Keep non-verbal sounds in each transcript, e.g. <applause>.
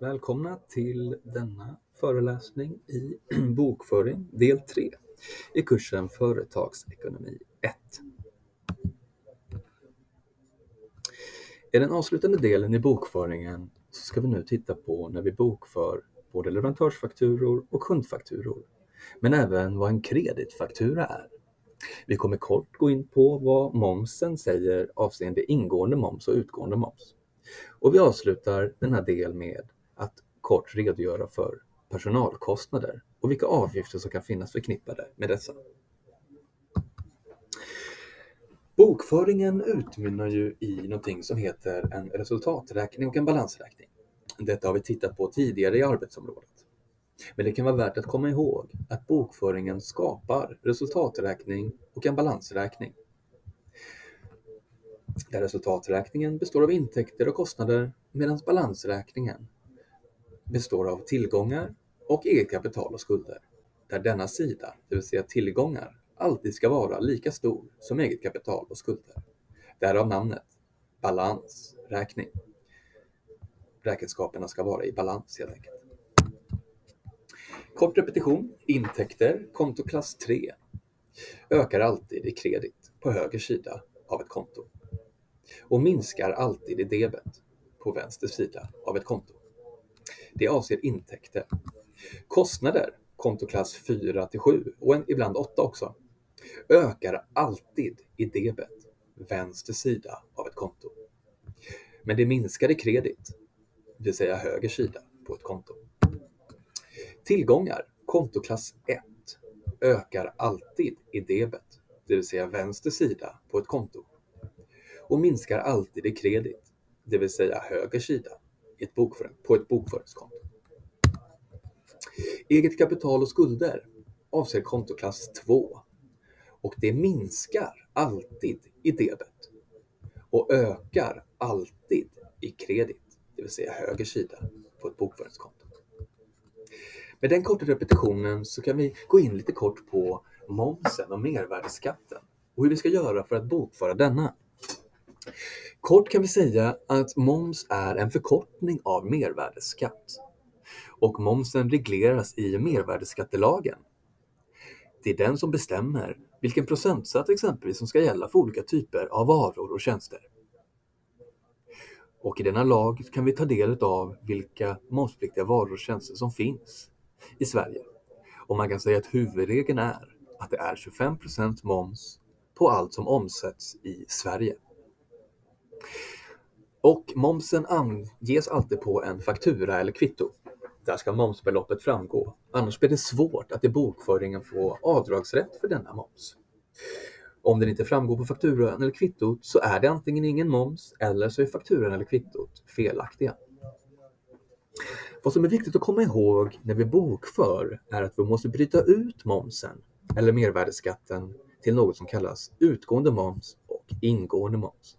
Välkomna till denna föreläsning i <clears throat> bokföring del 3 i kursen Företagsekonomi 1. I den avslutande delen i bokföringen så ska vi nu titta på när vi bokför både leverantörsfakturor och kundfakturor, men även vad en kreditfaktura är. Vi kommer kort gå in på vad momsen säger avseende ingående moms och utgående moms. Och vi avslutar denna del med kort redogöra för personalkostnader och vilka avgifter som kan finnas förknippade med dessa. Bokföringen utmynnar ju i någonting som heter en resultaträkning och en balansräkning. Detta har vi tittat på tidigare i arbetsområdet. Men det kan vara värt att komma ihåg att bokföringen skapar resultaträkning och en balansräkning. Där resultaträkningen består av intäkter och kostnader medan balansräkningen består av tillgångar och eget kapital och skulder. Där denna sida, det vill säga tillgångar, alltid ska vara lika stor som eget kapital och skulder. Därav namnet balansräkning. Räkenskaperna ska vara i balans helt enkelt. Kort repetition. Intäkter, kontoklass 3, ökar alltid i kredit på höger sida av ett konto och minskar alltid i debet på vänster sida av ett konto. Det avser intäkter. Kostnader, kontoklass 4 till 7 och en, ibland 8 också, ökar alltid i debet, vänster sida av ett konto. Men det minskar i kredit, det vill säga höger sida på ett konto. Tillgångar, kontoklass 1, ökar alltid i debet, det vill säga vänster sida på ett konto. Och minskar alltid i kredit, det vill säga höger sida ett på ett bokföringskonto. Eget kapital och skulder avser kontoklass 2 och det minskar alltid i debet och ökar alltid i kredit, det vill säga höger sida på ett bokföringskonto. Med den korta repetitionen så kan vi gå in lite kort på momsen och mervärdesskatten och hur vi ska göra för att bokföra denna. Kort kan vi säga att moms är en förkortning av mervärdesskatt och momsen regleras i mervärdesskattelagen. Det är den som bestämmer vilken procentsats exempelvis som ska gälla för olika typer av varor och tjänster. Och i denna lag kan vi ta del av vilka momspliktiga varor och tjänster som finns i Sverige. Och man kan säga att huvudregeln är att det är 25% moms på allt som omsätts i Sverige. Och momsen anges alltid på en faktura eller kvitto. Där ska momsbeloppet framgå. Annars blir det svårt att i bokföringen få avdragsrätt för denna moms. Om den inte framgår på fakturan eller kvittot så är det antingen ingen moms eller så är fakturan eller kvittot felaktiga. Vad som är viktigt att komma ihåg när vi bokför är att vi måste bryta ut momsen eller mervärdesskatten till något som kallas utgående moms och ingående moms.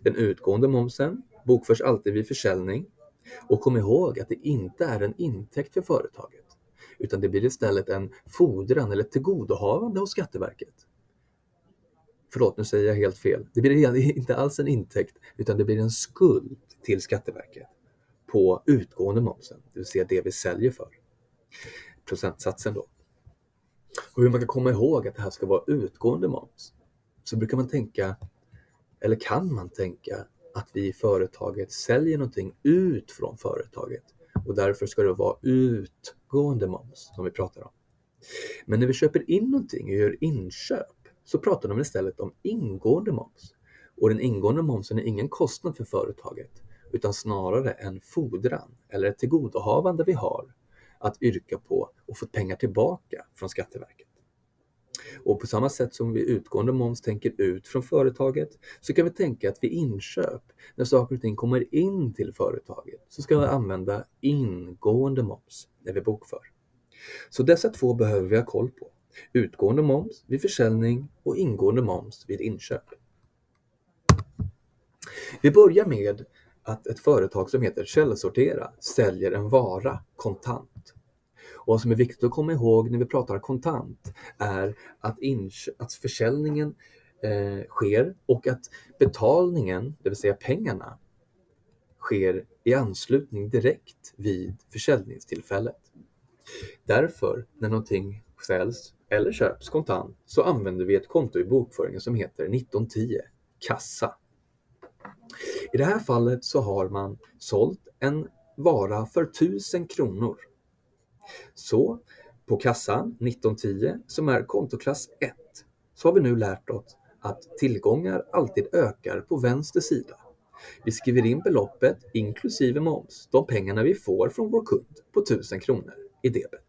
Den utgående momsen bokförs alltid vid försäljning och kom ihåg att det inte är en intäkt för företaget utan det blir istället en fordran eller tillgodohavande hos Skatteverket. Förlåt, nu säger jag helt fel. Det blir inte alls en intäkt utan det blir en skuld till Skatteverket på utgående momsen, det vill säga det vi säljer för. Procentsatsen då. Och hur man kan komma ihåg att det här ska vara utgående moms så brukar man tänka eller kan man tänka att vi i företaget säljer någonting ut från företaget och därför ska det vara utgående moms som vi pratar om. Men när vi köper in någonting och gör inköp så pratar de istället om ingående moms. Och den ingående momsen är ingen kostnad för företaget utan snarare en fordran eller ett tillgodohavande vi har att yrka på och få pengar tillbaka från Skatteverket. Och på samma sätt som vi utgående moms tänker ut från företaget så kan vi tänka att vid inköp, när saker och ting kommer in till företaget, så ska vi använda ingående moms när vi bokför. Så dessa två behöver vi ha koll på. Utgående moms vid försäljning och ingående moms vid inköp. Vi börjar med att ett företag som heter Källsortera säljer en vara kontant. Och vad som är viktigt att komma ihåg när vi pratar kontant är att, att försäljningen eh, sker och att betalningen, det vill säga pengarna, sker i anslutning direkt vid försäljningstillfället. Därför, när någonting säljs eller köps kontant så använder vi ett konto i bokföringen som heter 1910 kassa. I det här fallet så har man sålt en vara för 1000 kronor. Så på kassan 1910 som är kontoklass 1 så har vi nu lärt oss att tillgångar alltid ökar på vänster sida. Vi skriver in beloppet inklusive moms, de pengarna vi får från vår kund på 1000 kronor i debet.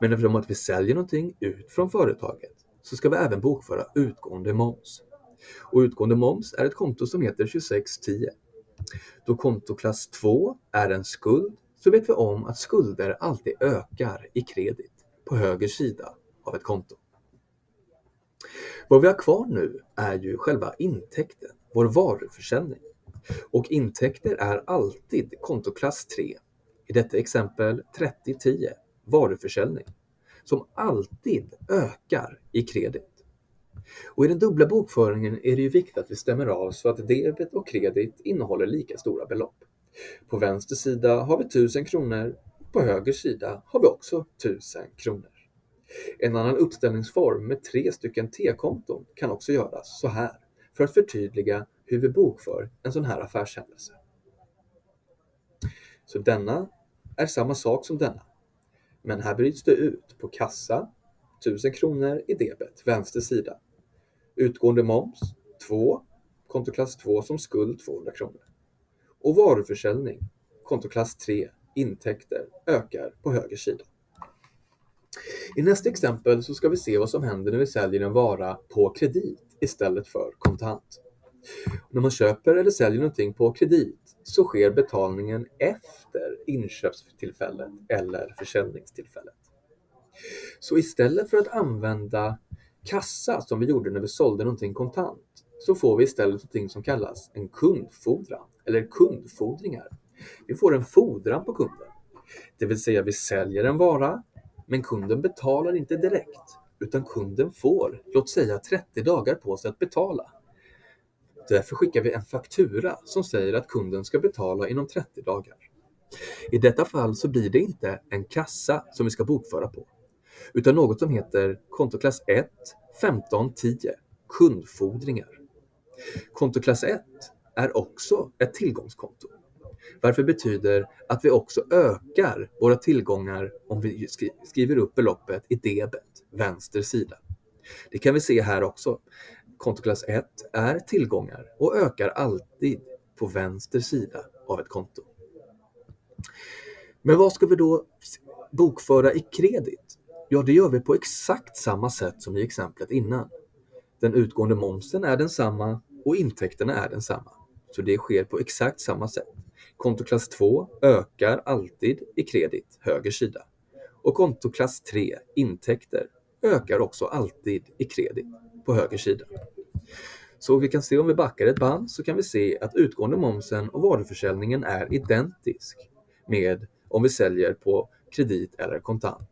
Men eftersom att vi säljer någonting ut från företaget så ska vi även bokföra utgående moms. Och utgående moms är ett konto som heter 2610. Då kontoklass 2 är en skuld så vet vi om att skulder alltid ökar i kredit på höger sida av ett konto. Vad vi har kvar nu är ju själva intäkten, vår varuförsäljning. Och intäkter är alltid kontoklass 3. I detta exempel 3010, varuförsäljning, som alltid ökar i kredit. Och I den dubbla bokföringen är det ju viktigt att vi stämmer av så att debet och kredit innehåller lika stora belopp. På vänster sida har vi 1000 kronor, på höger sida har vi också 1000 kronor. En annan uppställningsform med tre stycken T-konton kan också göras så här för att förtydliga hur vi bokför en sån här affärshändelse. Så denna är samma sak som denna. Men här bryts det ut på kassa 1000 kronor i debet, vänster sida. Utgående moms 2, kontoklass 2 som skuld 200 kronor. Och varuförsäljning, kontoklass 3, intäkter, ökar på höger sida. I nästa exempel så ska vi se vad som händer när vi säljer en vara på kredit istället för kontant. När man köper eller säljer någonting på kredit så sker betalningen efter inköpstillfället eller försäljningstillfället. Så istället för att använda kassa som vi gjorde när vi sålde någonting kontant så får vi istället någonting som kallas en kundfordran eller kundfordringar. Vi får en fordran på kunden. Det vill säga vi säljer en vara men kunden betalar inte direkt utan kunden får, låt säga 30 dagar på sig att betala. Därför skickar vi en faktura som säger att kunden ska betala inom 30 dagar. I detta fall så blir det inte en kassa som vi ska bokföra på, utan något som heter kontoklass 1 15, 10, kundfordringar. Kontoklass 1 är också ett tillgångskonto. Varför betyder att vi också ökar våra tillgångar om vi skriver upp beloppet i debet, vänster sida. Det kan vi se här också. Kontoklass 1 är tillgångar och ökar alltid på vänster sida av ett konto. Men vad ska vi då bokföra i kredit? Ja, det gör vi på exakt samma sätt som i exemplet innan. Den utgående momsen är densamma och intäkterna är densamma. Så det sker på exakt samma sätt. Kontoklass 2 ökar alltid i kredit, höger sida. Och kontoklass 3, intäkter, ökar också alltid i kredit, på höger sida. Så vi kan se om vi backar ett band så kan vi se att utgående momsen och varuförsäljningen är identisk med om vi säljer på kredit eller kontant.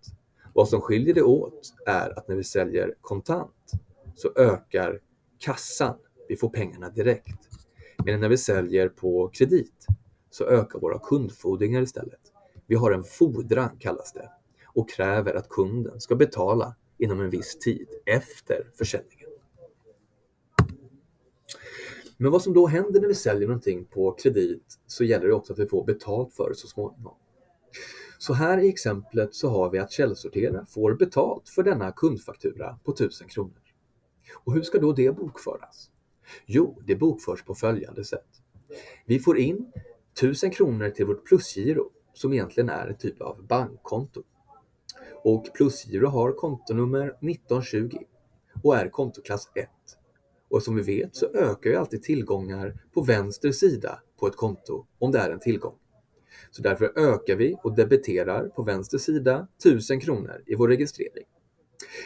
Vad som skiljer det åt är att när vi säljer kontant så ökar kassan. Vi får pengarna direkt. Medan när vi säljer på kredit så ökar våra kundfordringar istället. Vi har en fordran kallas det och kräver att kunden ska betala inom en viss tid efter försäljningen. Men vad som då händer när vi säljer någonting på kredit så gäller det också att vi får betalt för det så småningom. Så här i exemplet så har vi att källsortera får betalt för denna kundfaktura på 1000 kronor. Och hur ska då det bokföras? Jo, det bokförs på följande sätt. Vi får in 1000 kronor till vårt plusgiro som egentligen är en typ av bankkonto. Och plusgiro har kontonummer 1920 och är kontoklass 1. Och som vi vet så ökar ju alltid tillgångar på vänster sida på ett konto om det är en tillgång. Så därför ökar vi och debiterar på vänster sida 1000 kronor i vår registrering.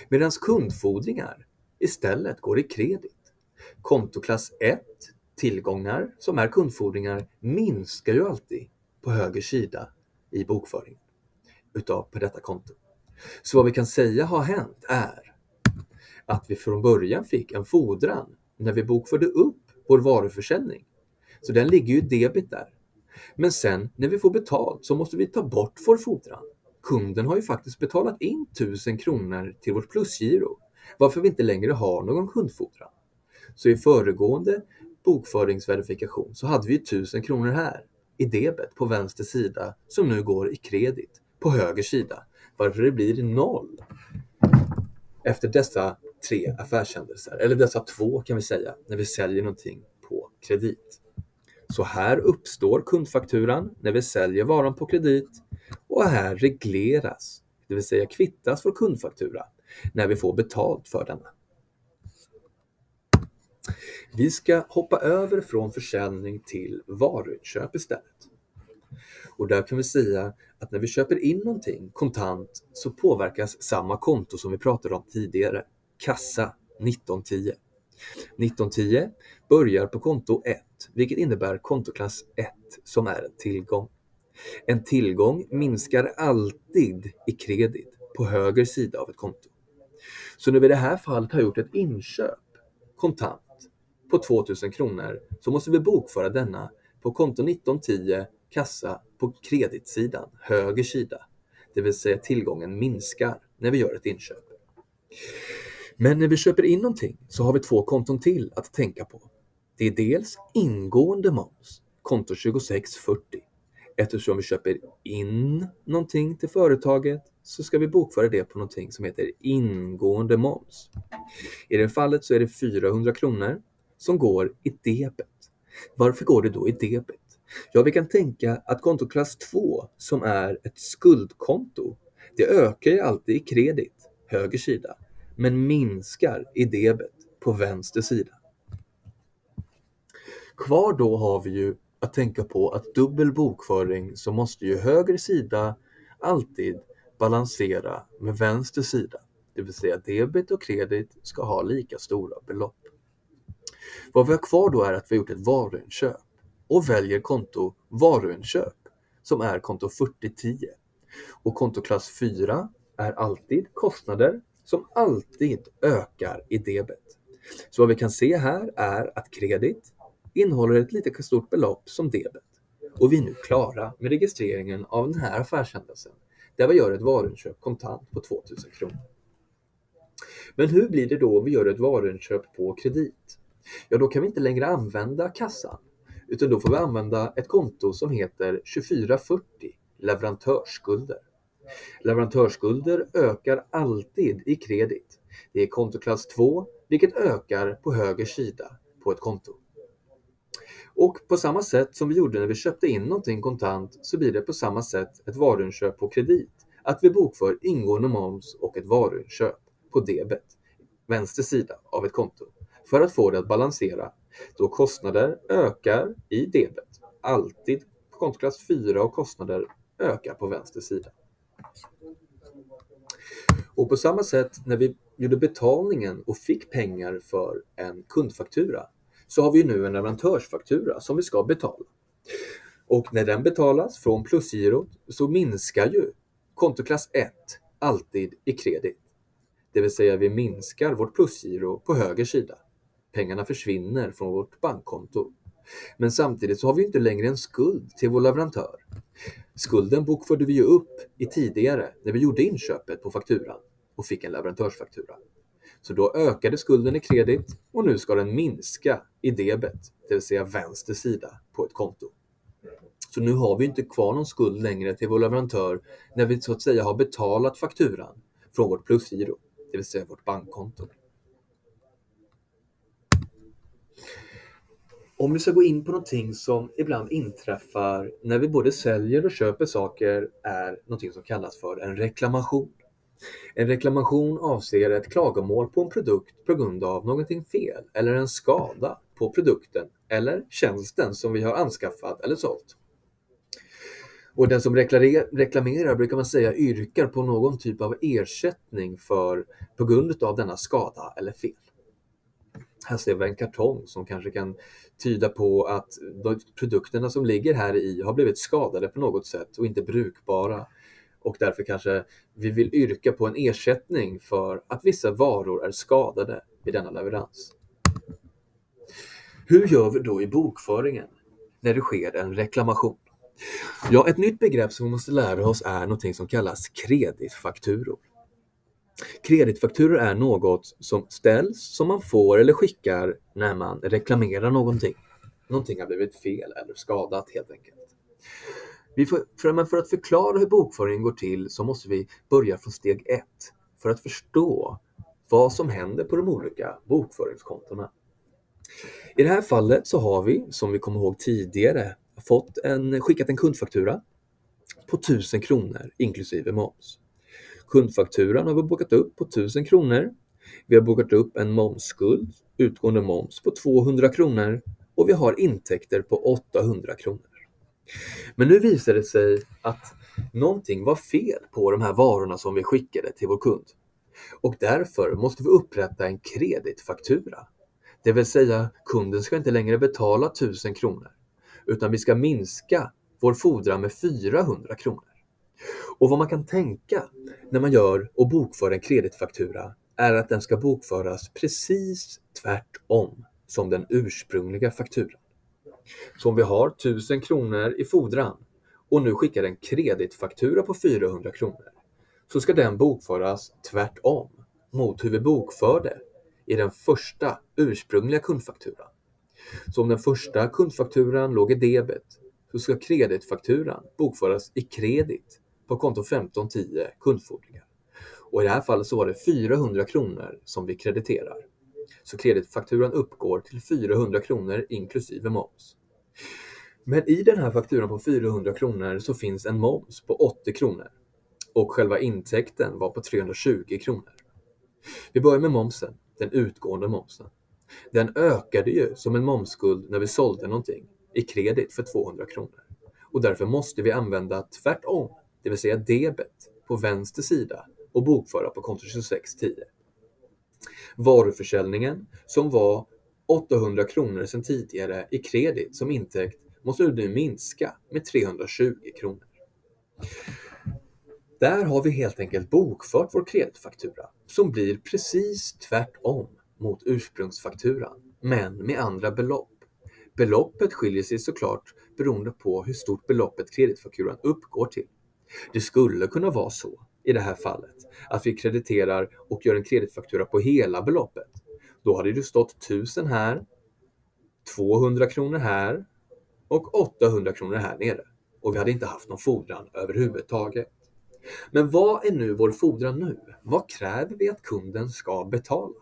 Medan kundfordringar istället går i kredit. Kontoklass 1 tillgångar som är kundfordringar minskar ju alltid på höger sida i bokföringen utav på detta konto. Så vad vi kan säga har hänt är att vi från början fick en fordran när vi bokförde upp vår varuförsäljning. Så den ligger ju debit där. Men sen när vi får betalt så måste vi ta bort vår fordran. Kunden har ju faktiskt betalat in 1000 kronor till vårt plusgiro, varför vi inte längre har någon kundfordran. Så i föregående bokföringsverifikation så hade vi 1000 kronor här i debet på vänster sida som nu går i kredit på höger sida, varför det blir noll efter dessa tre affärshändelser, eller dessa två kan vi säga, när vi säljer någonting på kredit. Så här uppstår kundfakturan när vi säljer varan på kredit och här regleras, det vill säga kvittas vår kundfaktura när vi får betalt för denna. Vi ska hoppa över från försäljning till varuinköp istället. Och där kan vi säga att när vi köper in någonting kontant så påverkas samma konto som vi pratade om tidigare, kassa 1910. 1910 börjar på konto 1, vilket innebär kontoklass 1 som är en tillgång. En tillgång minskar alltid i kredit på höger sida av ett konto. Så när vi i det här fallet har gjort ett inköp kontant på 2000 kronor så måste vi bokföra denna på konto 1910 kassa på kreditsidan, höger sida. Det vill säga tillgången minskar när vi gör ett inköp. Men när vi köper in någonting så har vi två konton till att tänka på. Det är dels ingående moms, konto 2640. Eftersom vi köper in någonting till företaget så ska vi bokföra det på någonting som heter ingående moms. I det fallet så är det 400 kronor som går i debet. Varför går det då i debet? Ja, vi kan tänka att kontoklass 2 som är ett skuldkonto, det ökar ju alltid i kredit, höger sida, men minskar i debet på vänster sida. Kvar då har vi ju att tänka på att dubbel bokföring så måste ju höger sida alltid balansera med vänster sida. Det vill säga debet och kredit ska ha lika stora belopp. Vad vi har kvar då är att vi har gjort ett varuinköp och väljer konto varuinköp som är konto 4010. Och kontoklass 4 är alltid kostnader som alltid ökar i debet. Så vad vi kan se här är att kredit innehåller ett lika stort belopp som debet. Och vi är nu klara med registreringen av den här affärshändelsen där vi gör ett varuinköp kontant på 2000 kronor. Men hur blir det då om vi gör ett varuinköp på kredit? Ja, då kan vi inte längre använda kassan, utan då får vi använda ett konto som heter 2440 leverantörsskulder. Leverantörsskulder ökar alltid i kredit. Det är kontoklass 2, vilket ökar på höger sida på ett konto. Och på samma sätt som vi gjorde när vi köpte in någonting kontant så blir det på samma sätt ett varuinköp på kredit. Att vi bokför ingående moms och ett varuinköp på debet, vänster sida av ett konto, för att få det att balansera då kostnader ökar i debet. Alltid på kontoklass 4 och kostnader ökar på vänster sida. Och på samma sätt när vi gjorde betalningen och fick pengar för en kundfaktura så har vi nu en leverantörsfaktura som vi ska betala. Och när den betalas från plusgirot så minskar ju kontoklass 1 alltid i kredit. Det vill säga vi minskar vårt plusgiro på höger sida. Pengarna försvinner från vårt bankkonto. Men samtidigt så har vi inte längre en skuld till vår leverantör. Skulden bokförde vi ju upp i tidigare när vi gjorde inköpet på fakturan och fick en leverantörsfaktura. Så då ökade skulden i kredit och nu ska den minska i debet, det vill säga vänster sida på ett konto. Så nu har vi inte kvar någon skuld längre till vår leverantör när vi så att säga har betalat fakturan från vårt plusgiro, det vill säga vårt bankkonto. Om vi ska gå in på någonting som ibland inträffar när vi både säljer och köper saker är någonting som kallas för en reklamation. En reklamation avser ett klagomål på en produkt på grund av någonting fel eller en skada på produkten eller tjänsten som vi har anskaffat eller sålt. Och den som reklamerar brukar man säga yrkar på någon typ av ersättning för på grund av denna skada eller fel. Här ser vi en kartong som kanske kan tyda på att de produkterna som ligger här i har blivit skadade på något sätt och inte brukbara och därför kanske vi vill yrka på en ersättning för att vissa varor är skadade vid denna leverans. Hur gör vi då i bokföringen? när det sker en reklamation? Ja, ett nytt begrepp som vi måste lära oss är någonting som kallas kreditfakturor. Kreditfakturor är något som ställs, som man får eller skickar när man reklamerar någonting. Någonting har blivit fel eller skadat helt enkelt. Vi får, för, för att förklara hur bokföringen går till så måste vi börja från steg ett för att förstå vad som händer på de olika bokföringskontona. I det här fallet så har vi, som vi kommer ihåg tidigare, fått en, skickat en kundfaktura på 1000 kronor inklusive moms. Kundfakturan har vi bokat upp på 1000 kronor. Vi har bokat upp en momsskuld, utgående moms på 200 kronor och vi har intäkter på 800 kronor. Men nu visar det sig att någonting var fel på de här varorna som vi skickade till vår kund. Och därför måste vi upprätta en kreditfaktura. Det vill säga, kunden ska inte längre betala 1000 kronor, utan vi ska minska vår fordran med 400 kronor. Och vad man kan tänka när man gör och bokför en kreditfaktura är att den ska bokföras precis tvärtom som den ursprungliga fakturan. Så om vi har 1000 kronor i fordran och nu skickar en kreditfaktura på 400 kronor så ska den bokföras tvärtom mot hur vi bokförde i den första ursprungliga kundfakturan. Så om den första kundfakturan låg i debet så ska kreditfakturan bokföras i kredit på konto 1510 kundfordringar. Och i det här fallet så var det 400 kronor som vi krediterar. Så kreditfakturan uppgår till 400 kronor inklusive moms. Men i den här fakturan på 400 kronor så finns en moms på 80 kronor och själva intäkten var på 320 kronor. Vi börjar med momsen, den utgående momsen. Den ökade ju som en momsskuld när vi sålde någonting i kredit för 200 kronor och därför måste vi använda tvärtom, det vill säga debet på vänster sida och bokföra på konto 2610. Varuförsäljningen som var 800 kronor sedan tidigare i kredit som intäkt måste nu minska med 320 kronor. Där har vi helt enkelt bokfört vår kreditfaktura som blir precis tvärtom mot ursprungsfakturan, men med andra belopp. Beloppet skiljer sig såklart beroende på hur stort beloppet kreditfakturan uppgår till. Det skulle kunna vara så i det här fallet att vi krediterar och gör en kreditfaktura på hela beloppet. Då hade det stått 1000 här, 200 kronor här och 800 kronor här nere. Och vi hade inte haft någon fordran överhuvudtaget. Men vad är nu vår fordran nu? Vad kräver vi att kunden ska betala?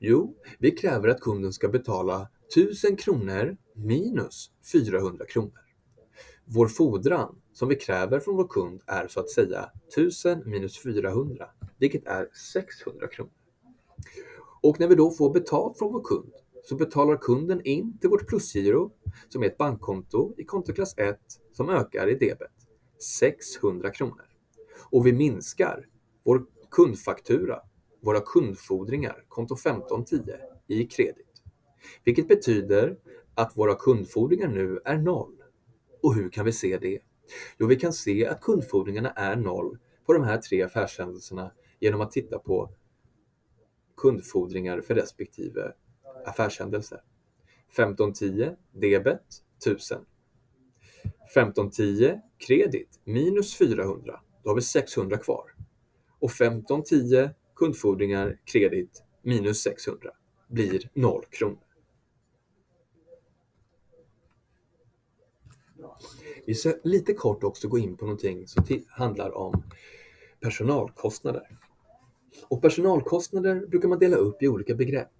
Jo, vi kräver att kunden ska betala 1000 kronor minus 400 kronor. Vår fordran som vi kräver från vår kund är så att säga 1000 minus 400, vilket är 600 kronor. Och när vi då får betalt från vår kund så betalar kunden in till vårt plusgiro som är ett bankkonto i kontoklass 1 som ökar i debet 600 kronor. Och vi minskar vår kundfaktura, våra kundfordringar, konto 1510 i kredit. Vilket betyder att våra kundfordringar nu är noll. Och hur kan vi se det? Jo, vi kan se att kundfordringarna är noll på de här tre affärshändelserna genom att titta på kundfordringar för respektive affärshändelse. 1510 debet 1000. 1510 kredit minus 400. Då har vi 600 kvar. Och 1510 kundfordringar kredit minus 600 blir 0 kronor. Vi ska lite kort också gå in på någonting som handlar om personalkostnader. Och personalkostnader brukar man dela upp i olika begrepp.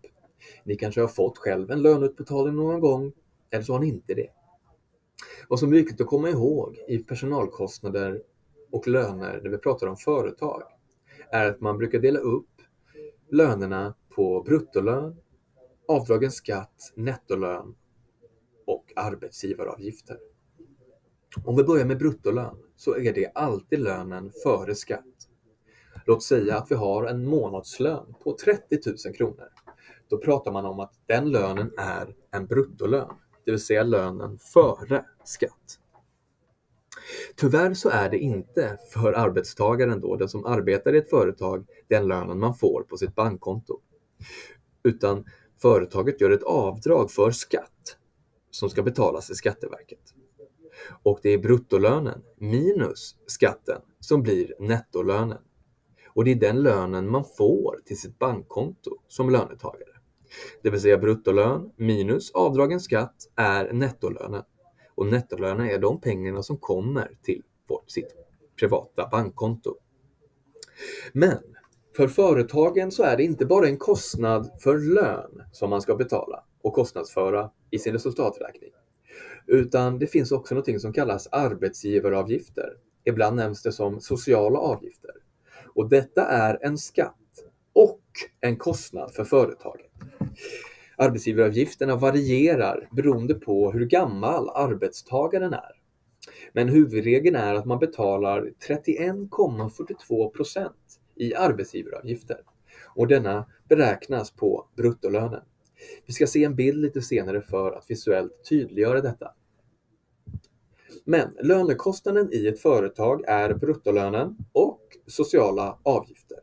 Ni kanske har fått själv en löneutbetalning någon gång, eller så har ni inte det. Vad som är viktigt att komma ihåg i personalkostnader och löner när vi pratar om företag är att man brukar dela upp lönerna på bruttolön, avdragen skatt, nettolön och arbetsgivaravgifter. Om vi börjar med bruttolön så är det alltid lönen före skatt. Låt säga att vi har en månadslön på 30 000 kronor. Då pratar man om att den lönen är en bruttolön, det vill säga lönen före skatt. Tyvärr så är det inte för arbetstagaren då, den som arbetar i ett företag, den lönen man får på sitt bankkonto. Utan företaget gör ett avdrag för skatt som ska betalas till Skatteverket. Och det är bruttolönen minus skatten som blir nettolönen. Och det är den lönen man får till sitt bankkonto som löntagare. Det vill säga bruttolön minus avdragen skatt är nettolönen. Och nettolönen är de pengarna som kommer till vårt, sitt privata bankkonto. Men för företagen så är det inte bara en kostnad för lön som man ska betala och kostnadsföra i sin resultaträkning. Utan det finns också något som kallas arbetsgivaravgifter. Ibland nämns det som sociala avgifter. Och detta är en skatt och en kostnad för företaget. Arbetsgivaravgifterna varierar beroende på hur gammal arbetstagaren är. Men huvudregeln är att man betalar 31,42 procent i arbetsgivaravgifter och denna beräknas på bruttolönen. Vi ska se en bild lite senare för att visuellt tydliggöra detta. Men lönekostnaden i ett företag är bruttolönen och sociala avgifter.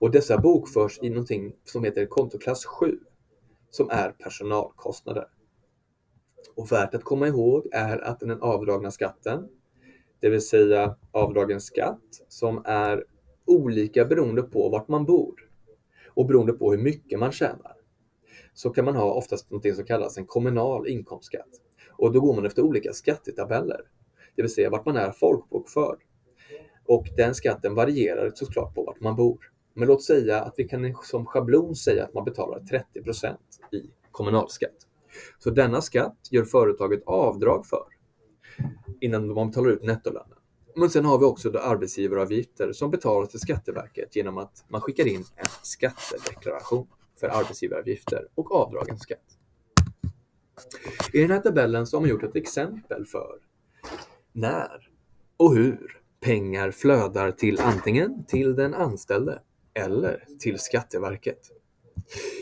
Och dessa bokförs i någonting som heter kontoklass 7 som är personalkostnader. Och värt att komma ihåg är att den avdragna skatten, det vill säga avdragen skatt som är olika beroende på vart man bor och beroende på hur mycket man tjänar, så kan man ha oftast något som kallas en kommunal inkomstskatt. Och då går man efter olika skattetabeller, det vill säga vart man är folkbokförd. Och den skatten varierar såklart på vart man bor. Men låt säga att vi kan som schablon säga att man betalar 30% i kommunalskatt. Så denna skatt gör företaget avdrag för innan man betalar ut nettolönen. Men sen har vi också arbetsgivaravgifter som betalas till Skatteverket genom att man skickar in en skattedeklaration för arbetsgivaravgifter och avdragen skatt. I den här tabellen så har man gjort ett exempel för när och hur pengar flödar till antingen till den anställde eller till Skatteverket.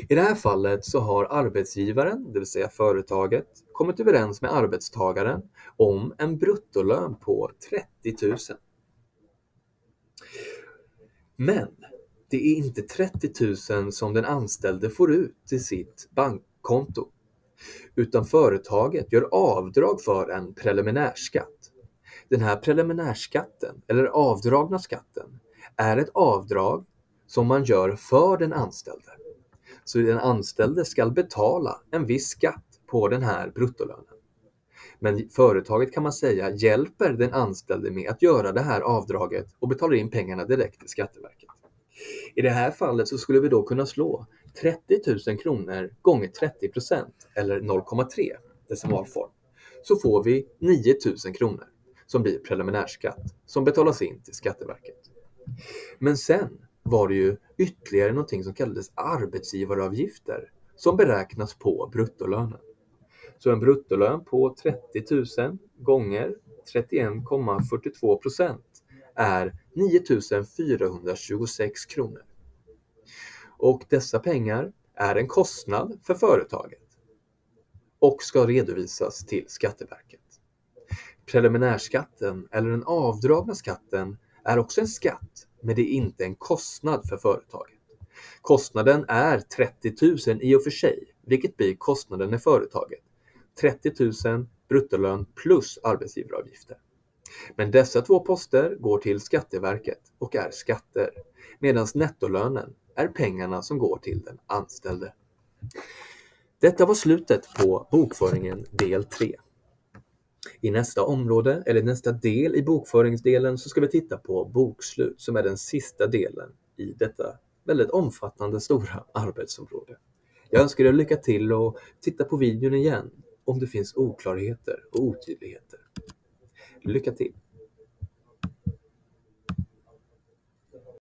I det här fallet så har arbetsgivaren, det vill säga företaget, kommit överens med arbetstagaren om en bruttolön på 30 000. Men det är inte 30 000 som den anställde får ut till sitt bankkonto, utan företaget gör avdrag för en preliminärskatt. Den här preliminärskatten, eller avdragna skatten, är ett avdrag som man gör för den anställde. Så den anställde ska betala en viss skatt på den här bruttolönen. Men företaget kan man säga hjälper den anställde med att göra det här avdraget och betalar in pengarna direkt till Skatteverket. I det här fallet så skulle vi då kunna slå 30 000 kronor gånger 30 procent eller 0,3 decimalform. Så får vi 9 000 kronor som blir preliminärskatt som betalas in till Skatteverket. Men sen var det ju ytterligare någonting som kallades arbetsgivaravgifter som beräknas på bruttolönen. Så en bruttolön på 30 000 gånger 31,42 procent är 9 426 kronor. Och dessa pengar är en kostnad för företaget och ska redovisas till Skatteverket. Preliminärskatten eller den avdragna skatten är också en skatt men det är inte en kostnad för företaget. Kostnaden är 30 000 i och för sig, vilket blir kostnaden i företaget. 30 000 bruttolön plus arbetsgivaravgifter. Men dessa två poster går till Skatteverket och är skatter, medan nettolönen är pengarna som går till den anställde. Detta var slutet på bokföringen del 3. I nästa område, eller nästa del i bokföringsdelen, så ska vi titta på bokslut som är den sista delen i detta väldigt omfattande stora arbetsområde. Jag önskar er lycka till och titta på videon igen om det finns oklarheter och otydligheter. Lycka till!